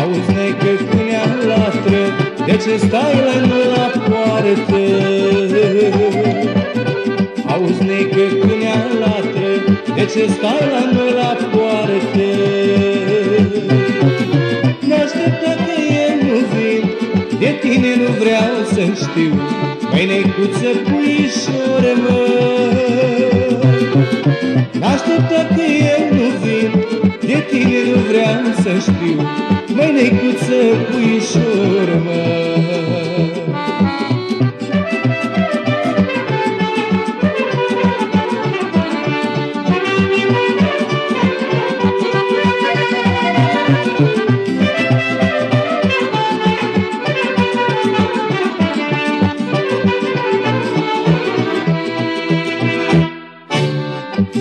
Auzi, necăcânea lastră, de ce stai la noi la poartă? Auzi, necăcânea lastră, de ce stai la noi la poartă? De tine nu vreau să știu, Măi, necuță, puișoare, mă. N-așteptă că eu nu vin, de tine nu vreau să știu, Măi, necuță, puișor, mă.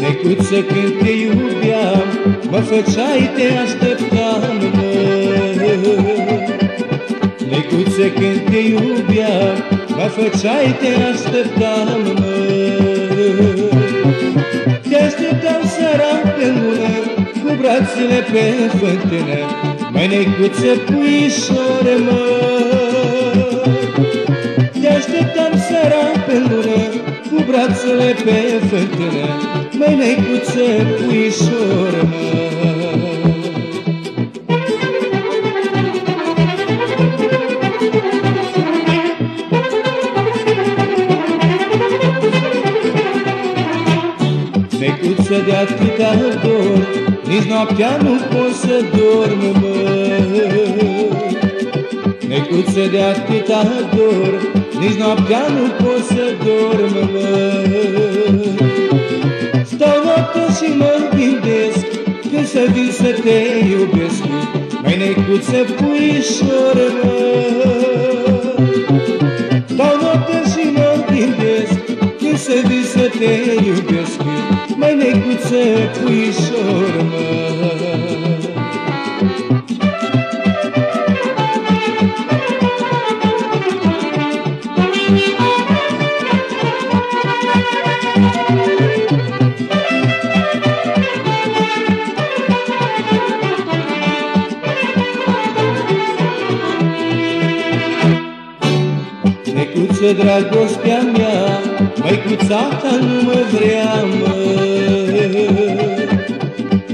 Necuță, când te iubeam, mă făceai, te așteptam, mă. Necuță, când te iubeam, mă făceai, te așteptam, mă. Te așteptam seara pe lună, cu brațele pe fântână, Măi, necuță, puișoare, mă. Necuță, puișoare, mă. Necuță de atâta dor, nici noaptea nu pot să dorm, mă. Necuță de atâta dor, nici noaptea nu pot să dorm, mă. Să vin să te iubesc, Mai necuță, puișor, mă. Stau noaptea și mă gândesc, când să vin să te iubesc, Mai necuță, puișor, mă. Necuță, dragostea mea, Măicuțata nu mă vrea, mă.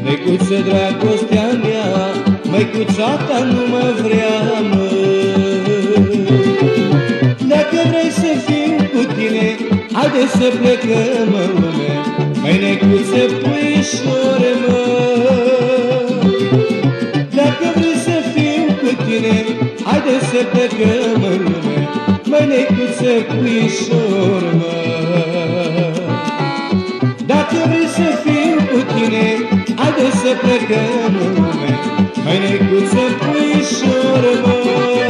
Necuță, dragostea mea, Măicuțata nu mă vrea, mă. Dacă vrei să fiu cu tine, Haide să plecăm în lume, Măi, necuță, puișoare, mă. Dacă vrei să fiu cu tine, Haide să plecăm în lume, mănecuță puișor, mă. Dacă vrei să fiu cu tine, haide să plecăm în lume, mănecuță puișor, mă.